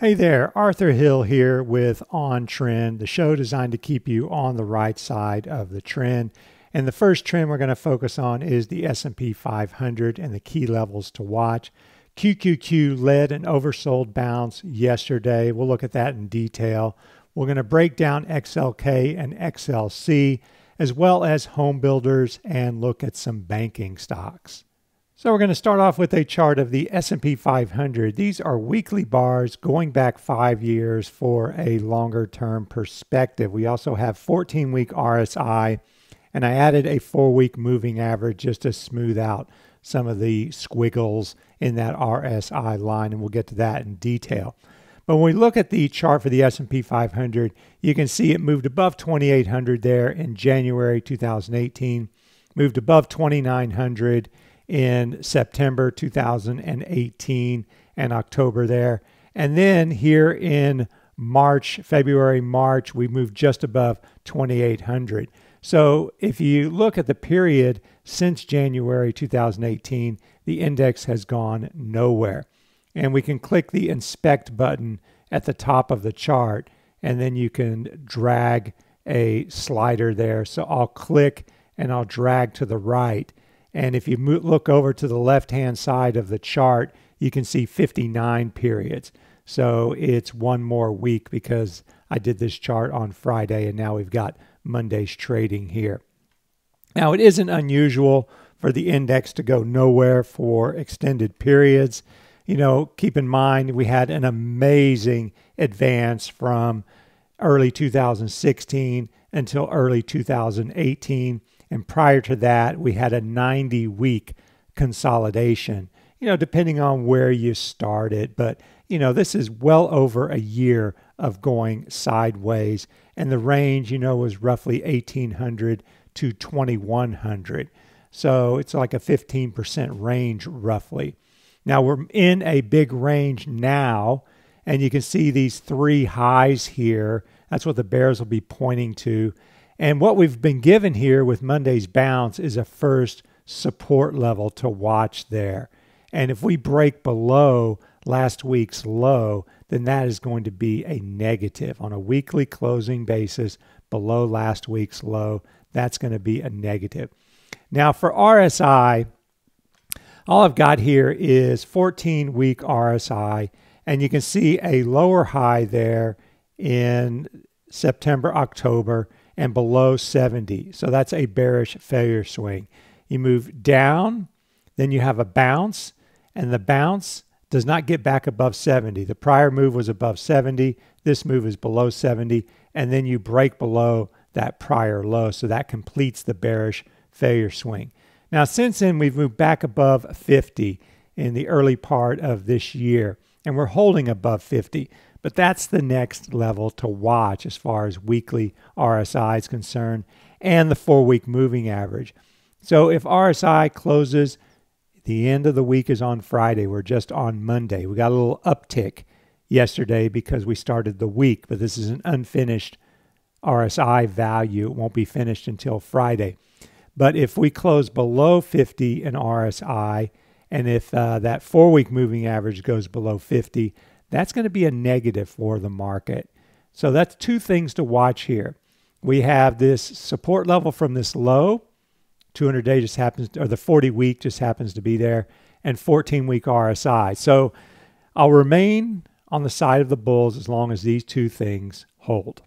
Hey there, Arthur Hill here with On Trend, the show designed to keep you on the right side of the trend. And the first trend we're going to focus on is the S&P 500 and the key levels to watch. QQQ led an oversold bounce yesterday. We'll look at that in detail. We're going to break down XLK and XLC as well as home builders and look at some banking stocks. So we're going to start off with a chart of the S&P 500. These are weekly bars going back 5 years for a longer term perspective. We also have 14-week RSI and I added a 4-week moving average just to smooth out some of the squiggles in that RSI line and we'll get to that in detail. But when we look at the chart for the S&P 500, you can see it moved above 2800 there in January 2018, moved above 2900 in September 2018 and October there. And then here in March, February, March, we moved just above 2,800. So if you look at the period since January 2018, the index has gone nowhere. And we can click the inspect button at the top of the chart, and then you can drag a slider there. So I'll click and I'll drag to the right. And if you look over to the left hand side of the chart, you can see 59 periods. So it's one more week because I did this chart on Friday and now we've got Monday's trading here. Now, it isn't unusual for the index to go nowhere for extended periods. You know, keep in mind we had an amazing advance from early 2016 until early 2018. And prior to that, we had a 90 week consolidation, you know, depending on where you started. But, you know, this is well over a year of going sideways. And the range, you know, was roughly 1800 to 2100. So it's like a 15% range roughly. Now we're in a big range now, and you can see these three highs here. That's what the bears will be pointing to. And what we've been given here with Monday's bounce is a first support level to watch there. And if we break below last week's low, then that is going to be a negative on a weekly closing basis below last week's low. That's going to be a negative. Now for RSI, all I've got here is 14 week RSI, and you can see a lower high there in September, October, and below 70. So that's a bearish failure swing. You move down, then you have a bounce, and the bounce does not get back above 70. The prior move was above 70. This move is below 70, and then you break below that prior low. So that completes the bearish failure swing. Now, since then, we've moved back above 50 in the early part of this year, and we're holding above 50. But that's the next level to watch as far as weekly RSI is concerned and the four week moving average. So if RSI closes, the end of the week is on Friday. We're just on Monday. We got a little uptick yesterday because we started the week, but this is an unfinished RSI value. It won't be finished until Friday. But if we close below 50 in RSI, and if uh, that four week moving average goes below 50, that's going to be a negative for the market. So that's two things to watch here. We have this support level from this low, 200 day just happens, or the 40 week just happens to be there, and 14 week RSI. So I'll remain on the side of the bulls as long as these two things hold.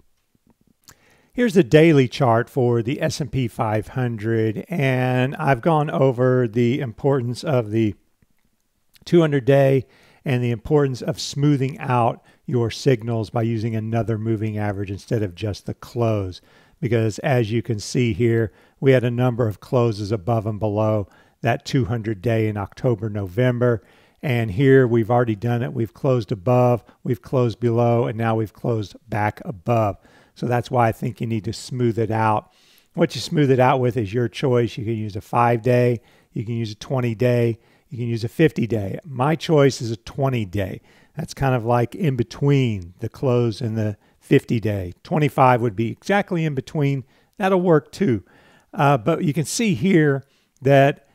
Here's the daily chart for the S&P 500 and I've gone over the importance of the 200 day and the importance of smoothing out your signals by using another moving average instead of just the close. Because as you can see here, we had a number of closes above and below that 200 day in October, November. And here we've already done it. We've closed above, we've closed below, and now we've closed back above. So that's why I think you need to smooth it out. What you smooth it out with is your choice. You can use a five day, you can use a 20 day, you can use a 50 day. My choice is a 20 day. That's kind of like in between the close and the 50 day. 25 would be exactly in between. That'll work too. Uh, but you can see here that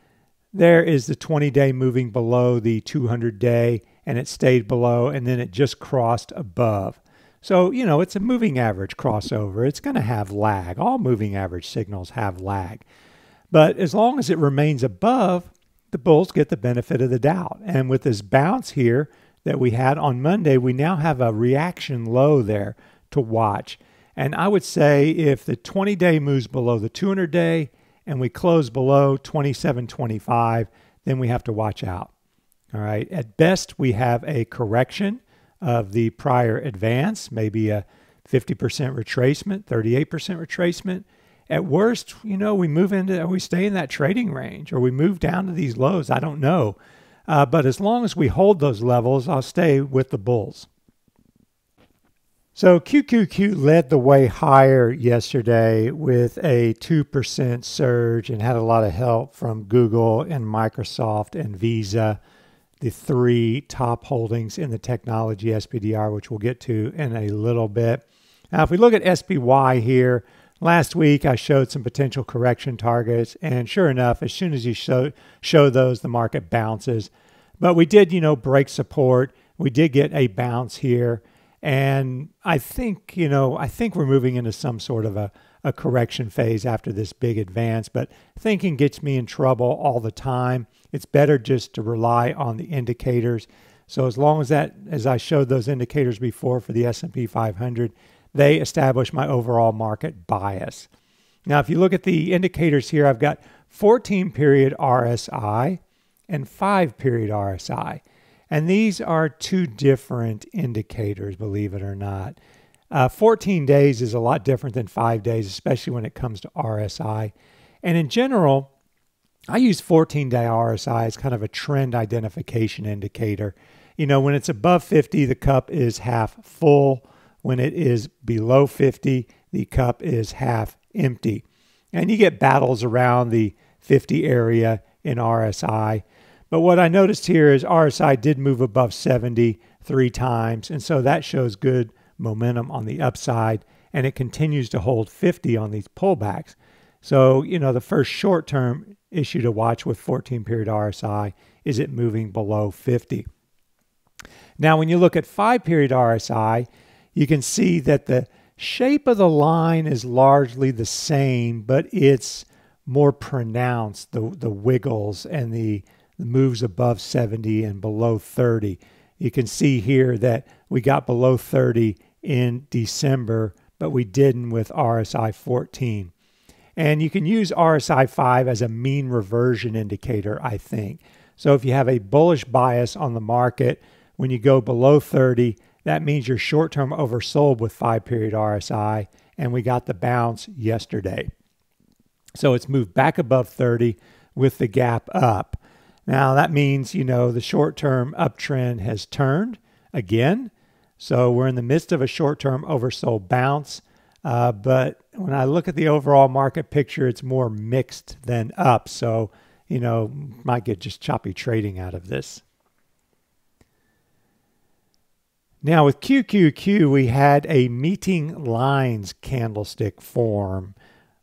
there is the 20 day moving below the 200 day, and it stayed below and then it just crossed above. So, you know, it's a moving average crossover. It's going to have lag. All moving average signals have lag. But as long as it remains above, the bulls get the benefit of the doubt. And with this bounce here that we had on Monday, we now have a reaction low there to watch. And I would say if the 20 day moves below the 200 day and we close below 27.25, then we have to watch out. All right. At best, we have a correction of the prior advance, maybe a 50% retracement, 38% retracement. At worst, you know, we move into, we stay in that trading range or we move down to these lows. I don't know. Uh, but as long as we hold those levels, I'll stay with the bulls. So QQQ led the way higher yesterday with a 2% surge and had a lot of help from Google and Microsoft and Visa the three top holdings in the technology SPDR, which we'll get to in a little bit. Now, if we look at SPY here, last week I showed some potential correction targets, and sure enough, as soon as you show show those, the market bounces. But we did, you know, break support. We did get a bounce here, and I think, you know, I think we're moving into some sort of a a correction phase after this big advance, but thinking gets me in trouble all the time. It's better just to rely on the indicators. So as long as that, as I showed those indicators before for the S&P 500, they establish my overall market bias. Now, if you look at the indicators here, I've got 14 period RSI and 5 period RSI. And these are two different indicators, believe it or not. Uh, 14 days is a lot different than five days, especially when it comes to RSI. And in general, I use 14 day RSI as kind of a trend identification indicator. You know, when it's above 50, the cup is half full. When it is below 50, the cup is half empty. And you get battles around the 50 area in RSI. But what I noticed here is RSI did move above 70 three times. And so that shows good momentum on the upside, and it continues to hold 50 on these pullbacks. So, you know, the first short term issue to watch with 14 period RSI is it moving below 50. Now, when you look at five period RSI, you can see that the shape of the line is largely the same, but it's more pronounced, the, the wiggles and the, the moves above 70 and below 30. You can see here that we got below 30 in December, but we didn't with RSI 14. And you can use RSI 5 as a mean reversion indicator, I think. So if you have a bullish bias on the market, when you go below 30, that means you're short term oversold with five period RSI. And we got the bounce yesterday. So it's moved back above 30 with the gap up. Now that means, you know, the short term uptrend has turned again. So we're in the midst of a short term oversold bounce. Uh, but when I look at the overall market picture, it's more mixed than up. So, you know, might get just choppy trading out of this. Now, with QQQ, we had a meeting lines candlestick form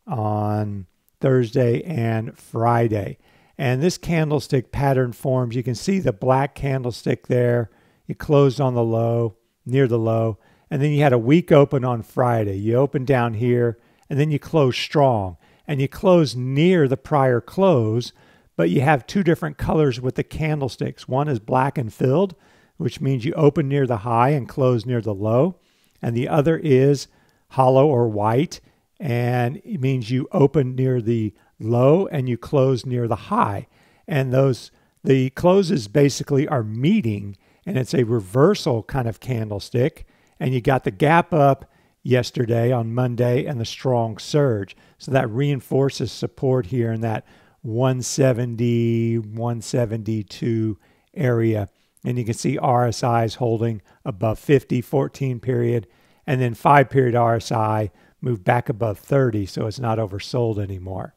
on Thursday and Friday. And this candlestick pattern forms, you can see the black candlestick there. It closed on the low near the low. And then you had a weak open on Friday. You open down here and then you close strong and you close near the prior close, but you have two different colors with the candlesticks. One is black and filled, which means you open near the high and close near the low. And the other is hollow or white, and it means you open near the low and you close near the high. And those the closes basically are meeting and it's a reversal kind of candlestick. And you got the gap up yesterday on Monday and the strong surge. So that reinforces support here in that 170, 172 area. And you can see RSI is holding above 50, 14 period. And then five period RSI moved back above 30, so it's not oversold anymore.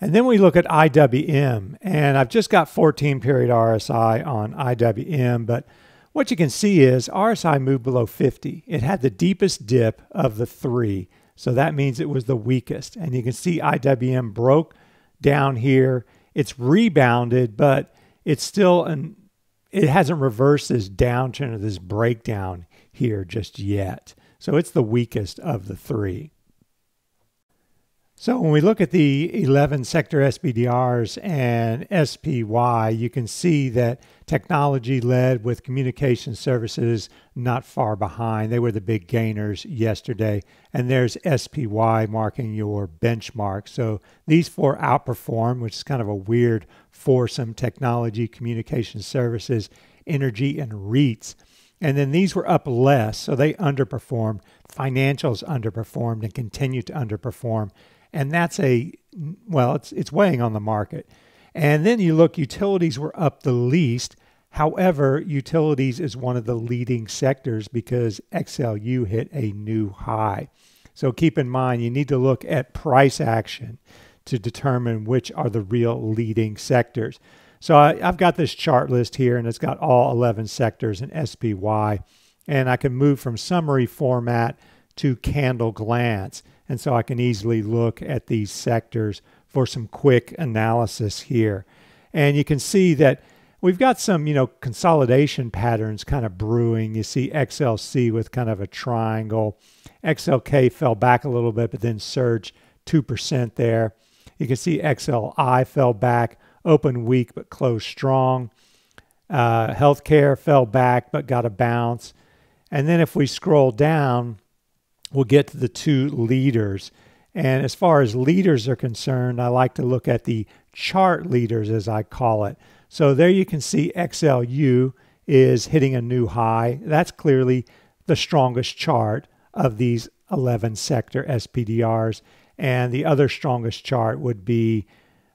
And then we look at IWM, and I've just got 14 period RSI on IWM, but what you can see is RSI moved below 50. It had the deepest dip of the three, so that means it was the weakest. And you can see IWM broke down here. It's rebounded, but it's still an it hasn't reversed this downturn or this breakdown here just yet. So it's the weakest of the three. So when we look at the 11 sector SPDRs and SPY, you can see that technology led with communication services not far behind. They were the big gainers yesterday. And there's SPY marking your benchmark. So these four outperform, which is kind of a weird foursome technology, communication services, energy, and REITs. And then these were up less, so they underperformed. Financials underperformed and continue to underperform and that's a well, it's it's weighing on the market. And then you look, utilities were up the least. However, utilities is one of the leading sectors because XLU hit a new high. So keep in mind, you need to look at price action to determine which are the real leading sectors. So I, have got this chart list here, and it's got all 11 sectors in SPY. And I can move from summary format to candle glance. And so I can easily look at these sectors for some quick analysis here. And you can see that we've got some, you know, consolidation patterns kind of brewing. You see XLC with kind of a triangle. XLK fell back a little bit, but then surged 2% there. You can see XLI fell back, open weak, but closed strong. Uh, healthcare fell back, but got a bounce. And then if we scroll down, we'll get to the two leaders. And as far as leaders are concerned, I like to look at the chart leaders, as I call it. So there you can see XLU is hitting a new high. That's clearly the strongest chart of these 11 sector SPDRs. And the other strongest chart would be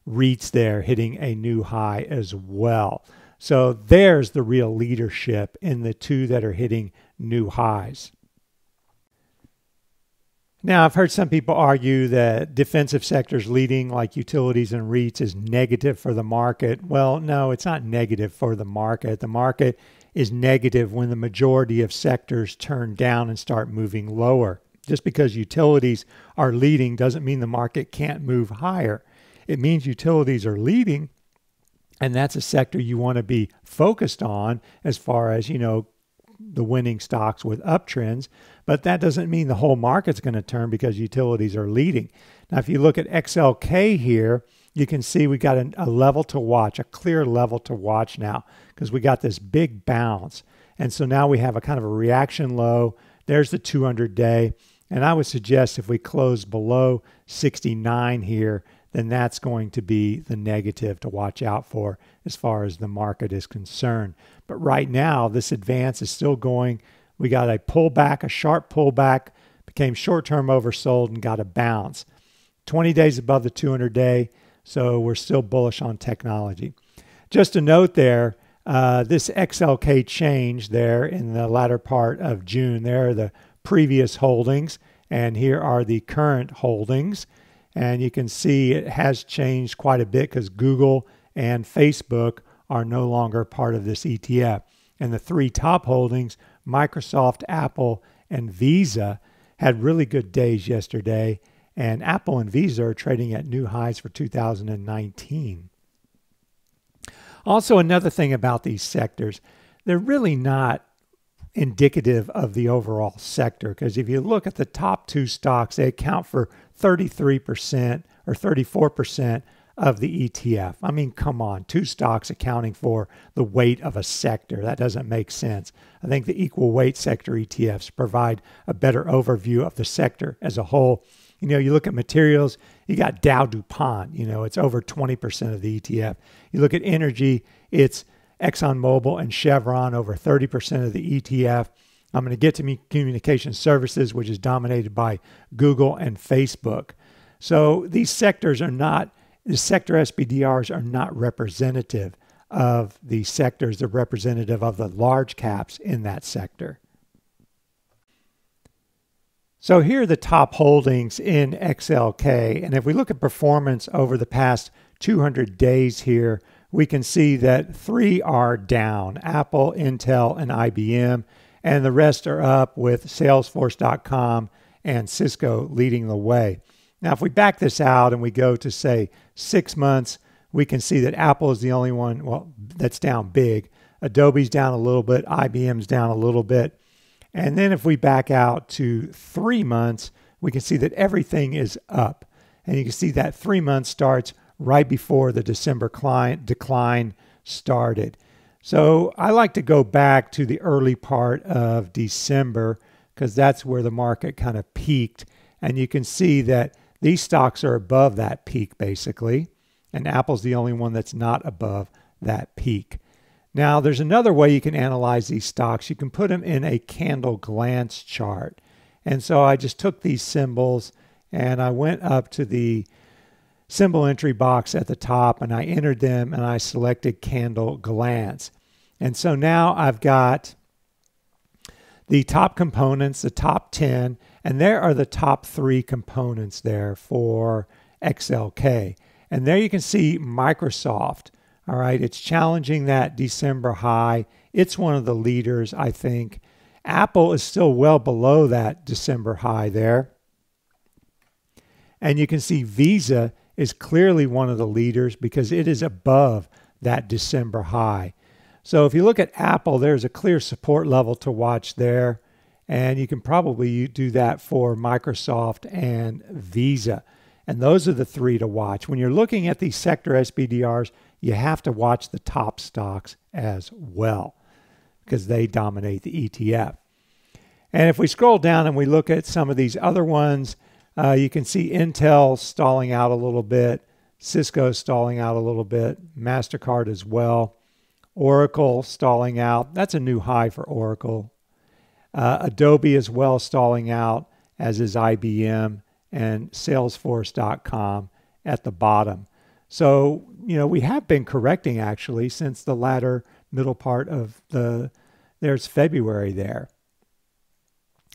REITs there hitting a new high as well. So there's the real leadership in the two that are hitting new highs. Now, I've heard some people argue that defensive sectors leading, like utilities and REITs, is negative for the market. Well, no, it's not negative for the market. The market is negative when the majority of sectors turn down and start moving lower. Just because utilities are leading doesn't mean the market can't move higher. It means utilities are leading, and that's a sector you want to be focused on as far as, you know, the winning stocks with uptrends, but that doesn't mean the whole market's going to turn because utilities are leading. Now, if you look at XLK here, you can see we got a, a level to watch, a clear level to watch now because we got this big bounce. And so now we have a kind of a reaction low. There's the 200 day. And I would suggest if we close below 69 here, then that's going to be the negative to watch out for as far as the market is concerned. But right now, this advance is still going. We got a pullback, a sharp pullback, became short term oversold and got a bounce. 20 days above the 200 day, so we're still bullish on technology. Just a note there, uh, this XLK change there in the latter part of June. There are the previous holdings, and here are the current holdings. And you can see it has changed quite a bit because Google and Facebook are no longer part of this ETF. And the three top holdings, Microsoft, Apple, and Visa, had really good days yesterday. And Apple and Visa are trading at new highs for 2019. Also, another thing about these sectors, they're really not indicative of the overall sector because if you look at the top two stocks, they account for 33% or 34% of the ETF. I mean, come on, two stocks accounting for the weight of a sector. That doesn't make sense. I think the equal weight sector ETFs provide a better overview of the sector as a whole. You know, you look at materials, you got Dow DuPont, you know, it's over 20% of the ETF. You look at energy, it's ExxonMobil and Chevron, over 30% of the ETF. I'm going to get to me communication services, which is dominated by Google and Facebook. So these sectors are not, the sector SPDRs are not representative of the sectors, they're representative of the large caps in that sector. So here are the top holdings in XLK. And if we look at performance over the past 200 days here, we can see that three are down Apple, Intel, and IBM, and the rest are up with Salesforce.com and Cisco leading the way. Now, if we back this out and we go to say six months, we can see that Apple is the only one, well, that's down big. Adobe's down a little bit, IBM's down a little bit. And then if we back out to three months, we can see that everything is up. And you can see that three months starts right before the December client decline started. So I like to go back to the early part of December because that's where the market kind of peaked. And you can see that these stocks are above that peak basically. And Apple's the only one that's not above that peak. Now, there's another way you can analyze these stocks. You can put them in a candle glance chart. And so I just took these symbols and I went up to the symbol entry box at the top and I entered them and I selected candle glance. And so now I've got the top components, the top 10, and there are the top three components there for XLK. And there you can see Microsoft. All right, it's challenging that December high. It's one of the leaders, I think. Apple is still well below that December high there. And you can see Visa is clearly one of the leaders because it is above that December high. So if you look at Apple, there's a clear support level to watch there. And you can probably do that for Microsoft and Visa. And those are the three to watch. When you're looking at these sector SPDRs, you have to watch the top stocks as well because they dominate the ETF. And if we scroll down and we look at some of these other ones, uh, you can see Intel stalling out a little bit, Cisco stalling out a little bit, MasterCard as well, Oracle stalling out. That's a new high for Oracle. Uh, Adobe as well stalling out, as is IBM and Salesforce.com at the bottom. So, you know, we have been correcting actually since the latter middle part of the, there's February there.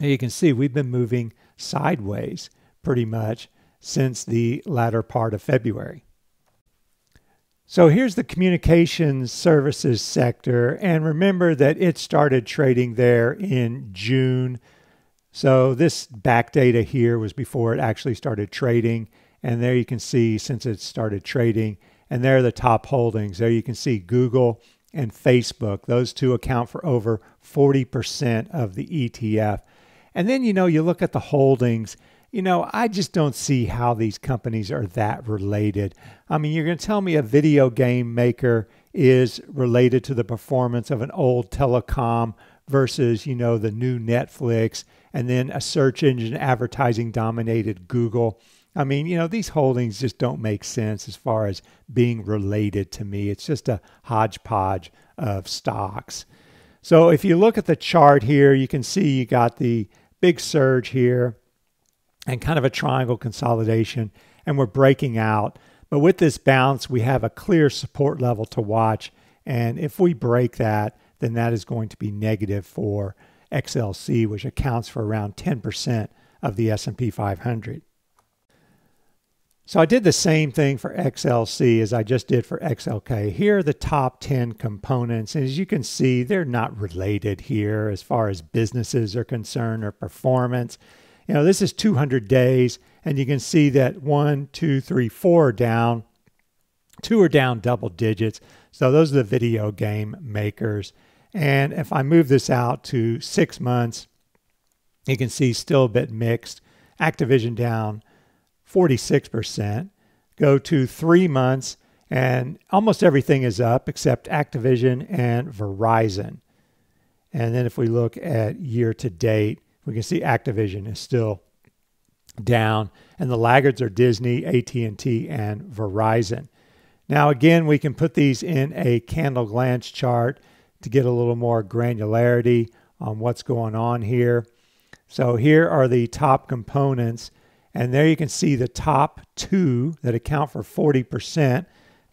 And you can see we've been moving sideways pretty much since the latter part of February. So here's the communications services sector, and remember that it started trading there in June. So this back data here was before it actually started trading, and there you can see since it started trading, and there are the top holdings. There you can see Google and Facebook. Those two account for over 40% of the ETF. And then, you know, you look at the holdings you know, I just don't see how these companies are that related. I mean, you're going to tell me a video game maker is related to the performance of an old telecom versus, you know, the new Netflix and then a search engine advertising dominated Google. I mean, you know, these holdings just don't make sense as far as being related to me. It's just a hodgepodge of stocks. So if you look at the chart here, you can see you got the big surge here and kind of a triangle consolidation, and we're breaking out. But with this bounce, we have a clear support level to watch. And if we break that, then that is going to be negative for XLC, which accounts for around 10% of the S&P 500. So I did the same thing for XLC as I just did for XLK. Here are the top 10 components. And as you can see, they're not related here as far as businesses are concerned or performance. You know, this is 200 days, and you can see that one, two, three, four are down. Two are down double digits. So those are the video game makers. And if I move this out to six months, you can see still a bit mixed. Activision down 46%. Go to three months, and almost everything is up except Activision and Verizon. And then if we look at year to date, we can see Activision is still down, and the laggards are Disney, AT&T, and Verizon. Now, again, we can put these in a candle glance chart to get a little more granularity on what's going on here. So here are the top components, and there you can see the top two that account for 40%,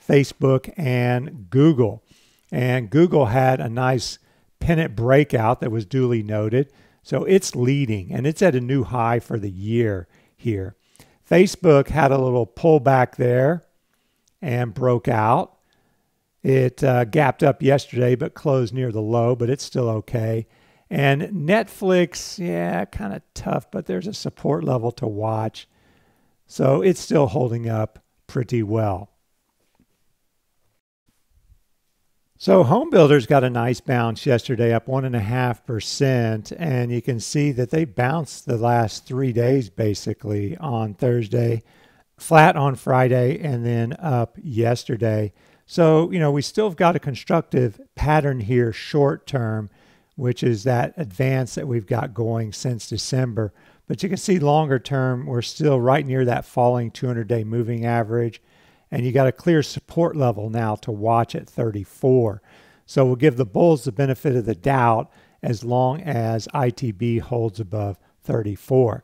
Facebook and Google. And Google had a nice pennant breakout that was duly noted. So it's leading and it's at a new high for the year here. Facebook had a little pullback there and broke out. It uh, gapped up yesterday but closed near the low, but it's still okay. And Netflix, yeah, kind of tough, but there's a support level to watch. So it's still holding up pretty well. So home builders got a nice bounce yesterday, up one and a half percent, and you can see that they bounced the last three days basically on Thursday, flat on Friday, and then up yesterday. So you know we still have got a constructive pattern here short term, which is that advance that we've got going since December. But you can see longer term, we're still right near that falling 200 day moving average and you got a clear support level now to watch at 34. So we'll give the bulls the benefit of the doubt as long as ITB holds above 34.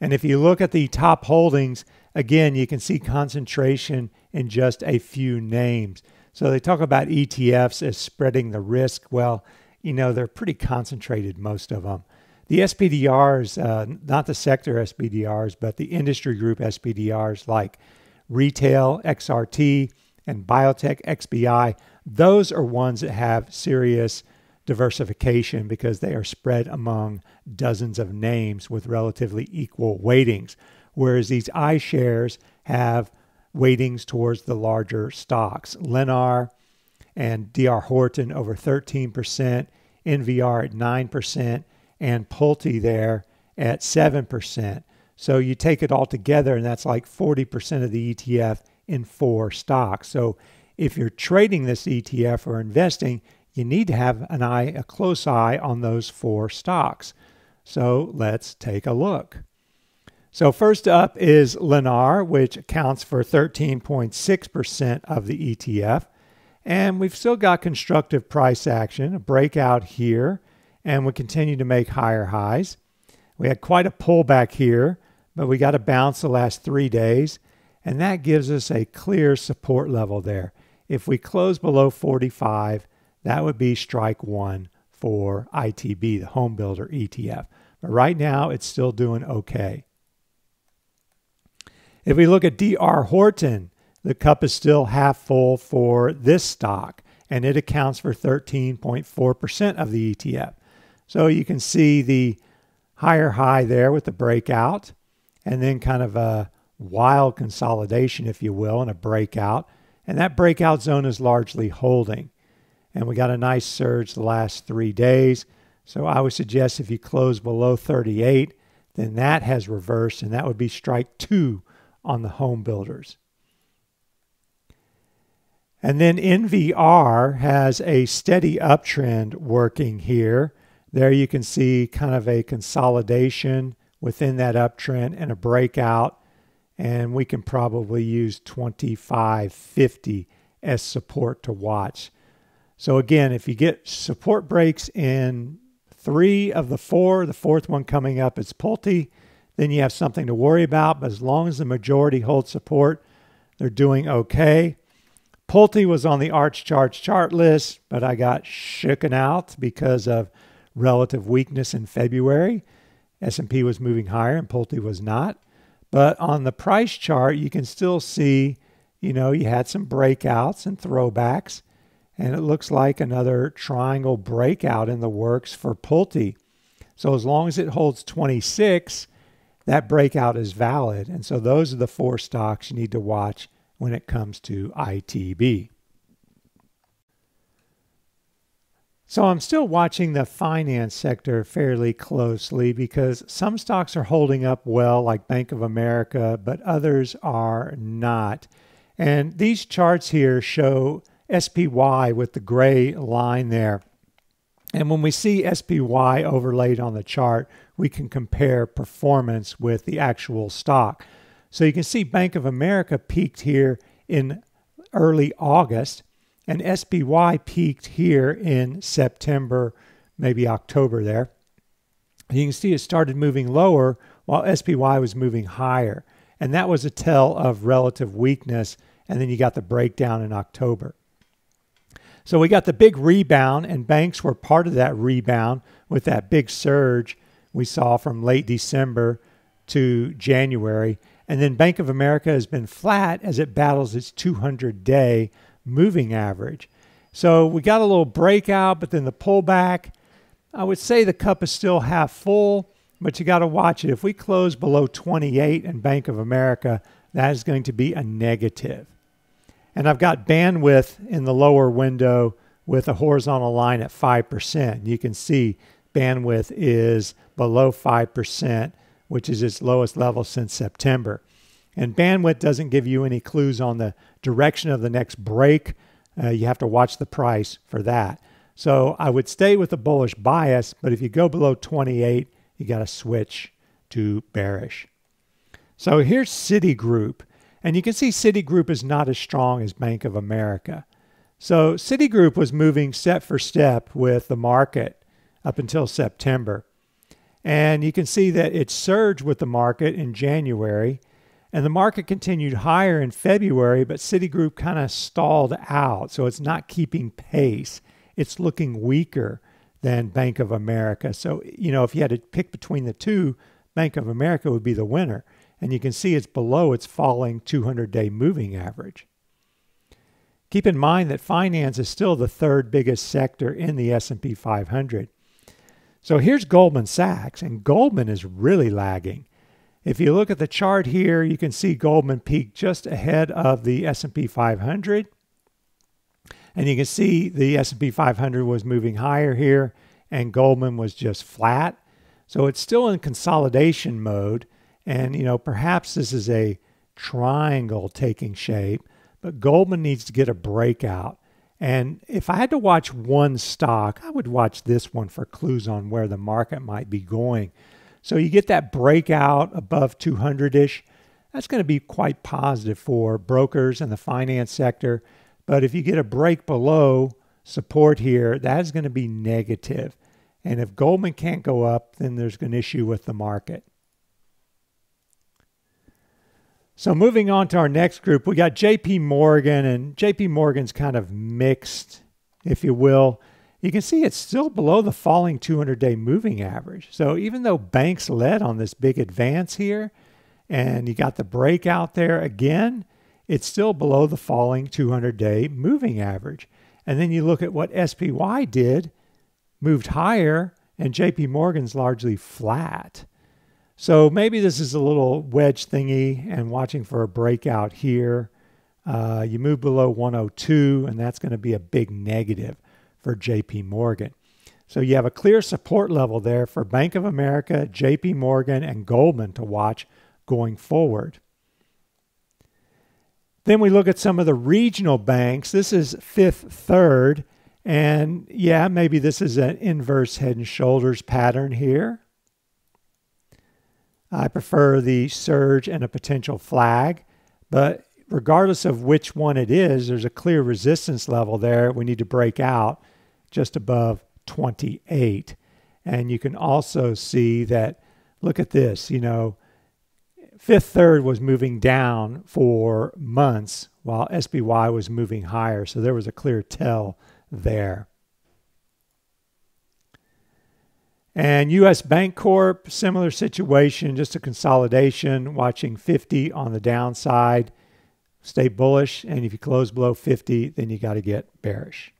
And if you look at the top holdings, again, you can see concentration in just a few names. So they talk about ETFs as spreading the risk. Well, you know, they're pretty concentrated, most of them. The SPDRs, uh, not the sector SPDRs, but the industry group SPDRs like retail XRT, and biotech XBI, those are ones that have serious diversification because they are spread among dozens of names with relatively equal weightings. Whereas these iShares have weightings towards the larger stocks. Lennar and DR Horton over 13%, NVR at 9%, and Pulte there at 7%. So you take it all together, and that's like 40% of the ETF in four stocks. So if you're trading this ETF or investing, you need to have an eye, a close eye on those four stocks. So let's take a look. So first up is Lennar, which accounts for 13.6% of the ETF. And we've still got constructive price action, a breakout here, and we continue to make higher highs. We had quite a pullback here but we got to bounce the last three days, and that gives us a clear support level there. If we close below 45, that would be strike one for ITB, the home builder ETF. But right now, it's still doing okay. If we look at DR Horton, the cup is still half full for this stock, and it accounts for 13.4% of the ETF. So you can see the higher high there with the breakout and then kind of a wild consolidation, if you will, and a breakout. And that breakout zone is largely holding. And we got a nice surge the last three days. So I would suggest if you close below 38, then that has reversed, and that would be strike two on the home builders. And then NVR has a steady uptrend working here. There you can see kind of a consolidation within that uptrend and a breakout. And we can probably use 2550 as support to watch. So again, if you get support breaks in three of the four, the fourth one coming up is Pulte, then you have something to worry about. But as long as the majority hold support, they're doing okay. Pulte was on the Art's Charts chart list, but I got shooken out because of relative weakness in February. S&P was moving higher and Pulte was not. But on the price chart, you can still see, you know, you had some breakouts and throwbacks, and it looks like another triangle breakout in the works for Pulte. So as long as it holds 26, that breakout is valid. And so those are the four stocks you need to watch when it comes to ITB. So I'm still watching the finance sector fairly closely because some stocks are holding up well, like Bank of America, but others are not. And these charts here show SPY with the gray line there. And when we see SPY overlaid on the chart, we can compare performance with the actual stock. So you can see Bank of America peaked here in early August and SPY peaked here in September, maybe October there. You can see it started moving lower while SPY was moving higher. And that was a tell of relative weakness. And then you got the breakdown in October. So we got the big rebound, and banks were part of that rebound with that big surge we saw from late December to January. And then Bank of America has been flat as it battles its 200 day moving average. So we got a little breakout, but then the pullback. I would say the cup is still half full, but you got to watch it. If we close below 28 in Bank of America, that is going to be a negative. And I've got bandwidth in the lower window with a horizontal line at 5%. You can see bandwidth is below 5%, which is its lowest level since September. And bandwidth doesn't give you any clues on the direction of the next break. Uh, you have to watch the price for that. So I would stay with a bullish bias, but if you go below 28, you got to switch to bearish. So here's Citigroup. And you can see Citigroup is not as strong as Bank of America. So Citigroup was moving step for step with the market up until September. And you can see that it surged with the market in January. And the market continued higher in February, but Citigroup kind of stalled out. So it's not keeping pace. It's looking weaker than Bank of America. So, you know, if you had to pick between the two, Bank of America would be the winner. And you can see it's below its falling 200 day moving average. Keep in mind that finance is still the third biggest sector in the S&P 500. So here's Goldman Sachs, and Goldman is really lagging. If you look at the chart here, you can see Goldman peaked just ahead of the S&P 500. And you can see the S&P 500 was moving higher here and Goldman was just flat. So it's still in consolidation mode and you know perhaps this is a triangle taking shape, but Goldman needs to get a breakout and if I had to watch one stock, I would watch this one for clues on where the market might be going. So you get that breakout above 200 ish. That's going to be quite positive for brokers and the finance sector. But if you get a break below support here, that is going to be negative. And if Goldman can't go up, then there's an issue with the market. So moving on to our next group, we got JP Morgan, and JP Morgan's kind of mixed, if you will. You can see it's still below the falling 200 day moving average. So even though banks led on this big advance here, and you got the breakout there again, it's still below the falling 200 day moving average. And then you look at what SPY did, moved higher, and JP Morgan's largely flat. So maybe this is a little wedge thingy and watching for a breakout here. Uh, you move below 102, and that's going to be a big negative for JP Morgan. So you have a clear support level there for Bank of America, JP Morgan, and Goldman to watch going forward. Then we look at some of the regional banks. This is Fifth Third. And yeah, maybe this is an inverse head and shoulders pattern here. I prefer the surge and a potential flag, but regardless of which one it is, there's a clear resistance level there. We need to break out just above 28. And you can also see that, look at this, you know, Fifth Third was moving down for months while SPY was moving higher. So there was a clear tell there. And US Bancorp, similar situation, just a consolidation, watching 50 on the downside. Stay bullish, and if you close below 50, then you got to get bearish.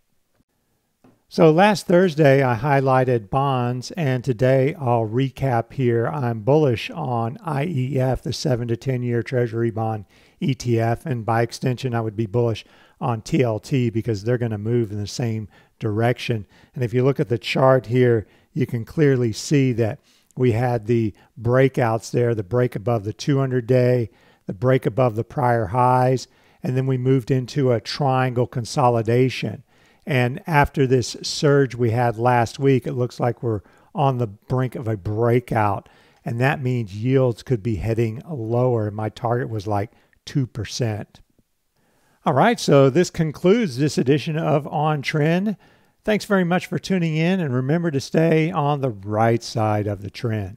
So last Thursday, I highlighted bonds, and today I'll recap here. I'm bullish on IEF, the 7 to 10 year Treasury bond ETF, and by extension, I would be bullish on TLT because they're going to move in the same direction. And if you look at the chart here, you can clearly see that we had the breakouts there, the break above the 200 day, the break above the prior highs, and then we moved into a triangle consolidation. And after this surge we had last week, it looks like we're on the brink of a breakout. And that means yields could be heading lower. My target was like 2%. All right, so this concludes this edition of On Trend. Thanks very much for tuning in, and remember to stay on the right side of the trend.